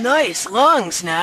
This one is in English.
Nice lungs, Ness.